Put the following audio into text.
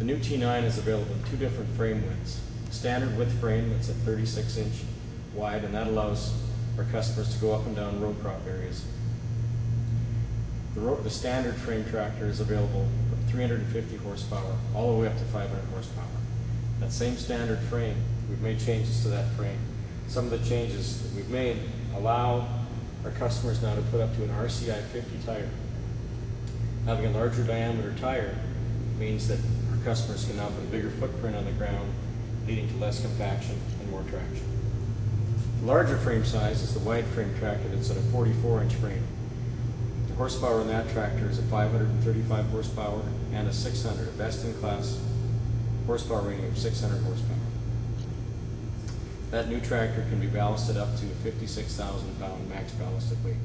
The new T9 is available in two different frame widths. Standard width frame that's at 36 inch wide, and that allows our customers to go up and down row crop areas. The, ro- the standard frame tractor is available from 350 horsepower all the way up to 500 horsepower. That same standard frame, we've made changes to that frame. Some of the changes that we've made allow our customers now to put up to an RCI 50 tire. Having a larger diameter tire means that customers can now put a bigger footprint on the ground, leading to less compaction and more traction. The larger frame size is the wide frame tractor that's at a 44 inch frame. The horsepower on that tractor is a 535 horsepower and a 600, a best in class horsepower rating of 600 horsepower. That new tractor can be ballasted up to a 56,000 pound max ballasted weight.